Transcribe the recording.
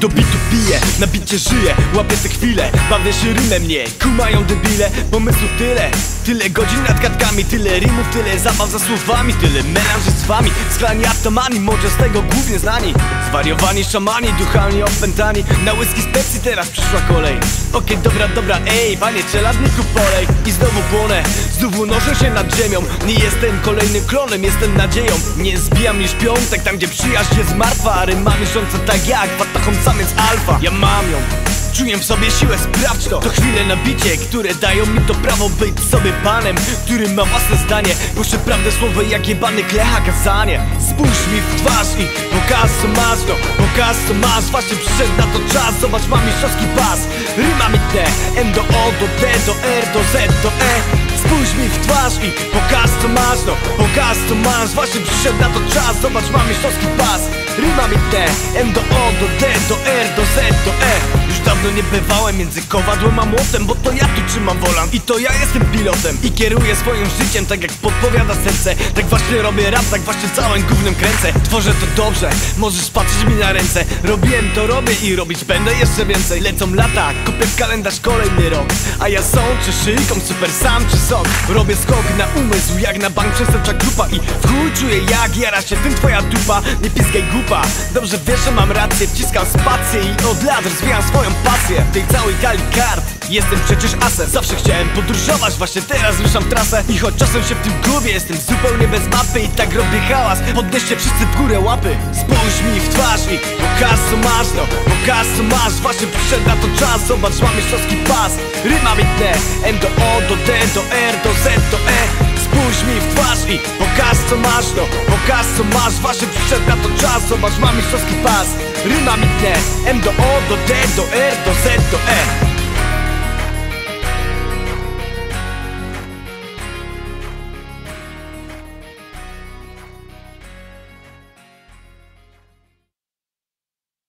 Do bitu piję, na bicie żyję Łapię te chwile, bawię się rymem Nie. Kumają debile, pomysłu tyle. Tyle godzin nad kartkami, tyle rimów Tyle zabaw za słowami, tyle melanży z wami. Sklani atomani, może z tego głównie znani. Zwariowani szamani, duchami opętani. Na whisky specji teraz przyszła kolej. Okej, dobra, dobra, ej, panie czeladniku polej. I znowu płonę, znów unoszę się nad ziemią. Nie jestem kolejnym klonem, jestem nadzieją. Nie zbijam niż piątek, tam gdzie przyjaźń jest martwa ryma miesiące tak jak Fatahą samiec alfa. Ja mam ją Czuję w sobie siłę, sprawdź to. To chwile na bicie, które dają mi to prawo być sobie panem Który ma własne zdanie. Głoszę prawdę słowo jak jebany klecha kazanie. Spójrz mi w twarz i pokaż co masz No, pokaż co masz Właśnie przyszedł na to czas. Zobacz, mam mistrzowski pas. Ryma mi te M do O do D do R do Z do E. Spójrz mi w twarz i pokaż co masz No, pokaż co masz Właśnie przyszedł na to czas. Zobacz, mam mistrzowski pas Ryma mi te M do O do D do R do Z do E Już dawno nie bywałem między kowadłem a młotem Bo to ja tu trzymam wolant I to ja jestem pilotem I kieruję swoim życiem tak jak podpowiada serce. Tak właśnie robię rap, tak właśnie całym gównem kręcę. Tworzę to dobrze, możesz patrzeć mi na ręce. Robiłem to robię i robić będę jeszcze więcej. Lecą lata, kopię w kalendarz kolejny rok. A ja są czy szyjką, super sam czy sok. Robię skok na umysł jak na bank przestępcza grupa. I w chuj czuję jak jara się tym twoja dupa. Nie piskaj głupa, dobrze wiesz, że mam rację. Wciskam spację i od lat rozwijam swoją pasję tej całej gali kart. Jestem przecież asem Zawsze chciałem podróżować, właśnie teraz ruszam trasę. I choć czasem się w tym gubię Jestem zupełnie bez mapy i tak robię hałas. Podnieście wszyscy w górę łapy Spójrz mi w twarz i pokaż co masz No, pokaż co masz Właśnie przyszedł na to czas. Zobacz, mam mistrzowski pas. Ryma mi tnę M do O, do D, do R, do Z, lepi Pokaż co masz, no. Pokaż co masz Wasze przyczepia to czas, zobacz mam mistrzowski pas. Ryma mi tnie M do O do D do R do Z do E.